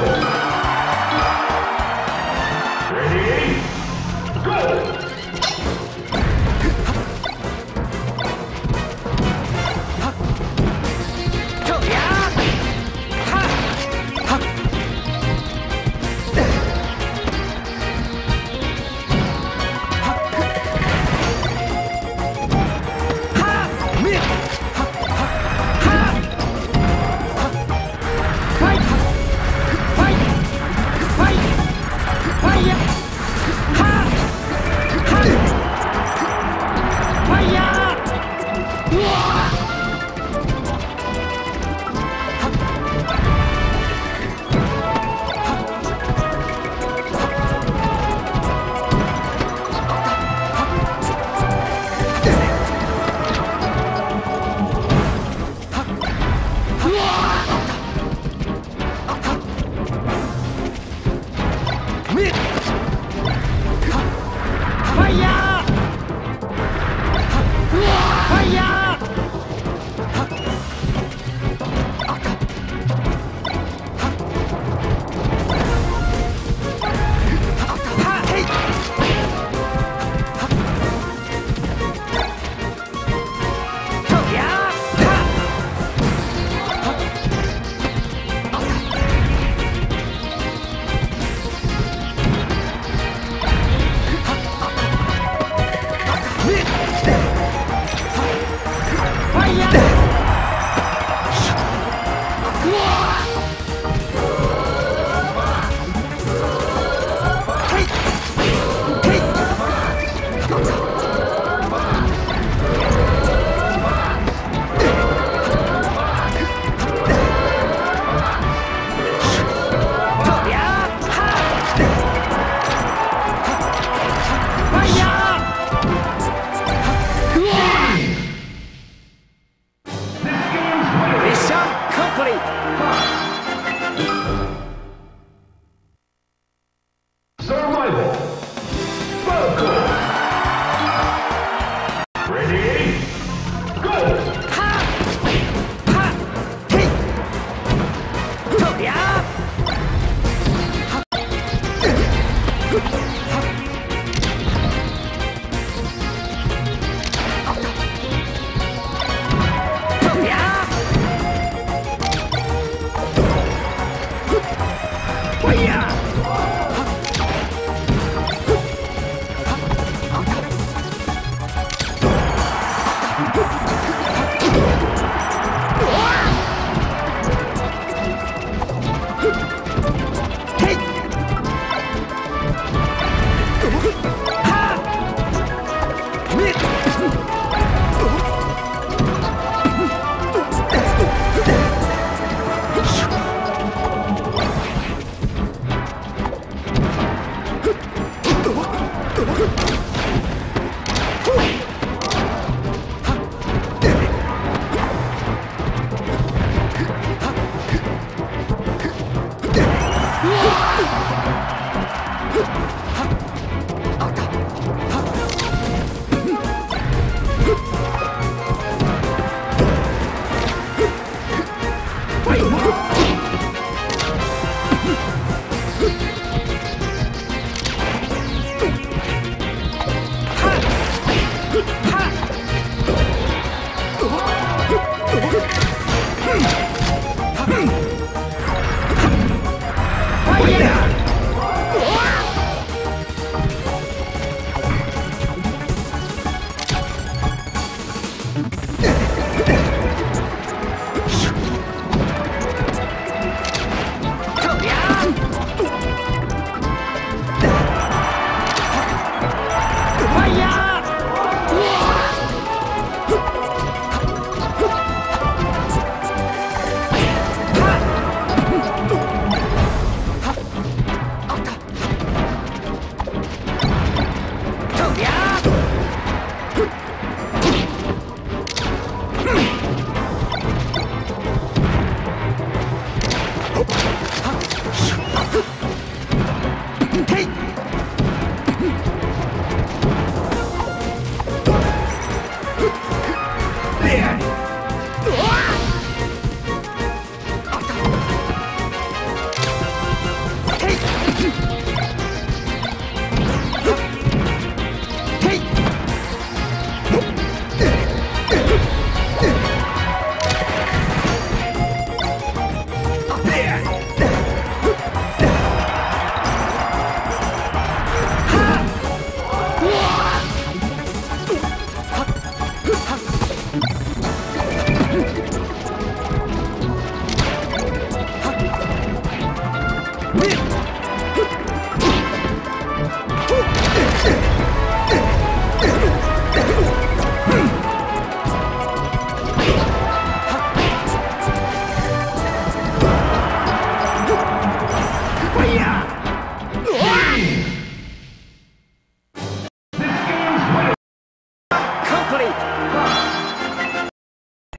Bible.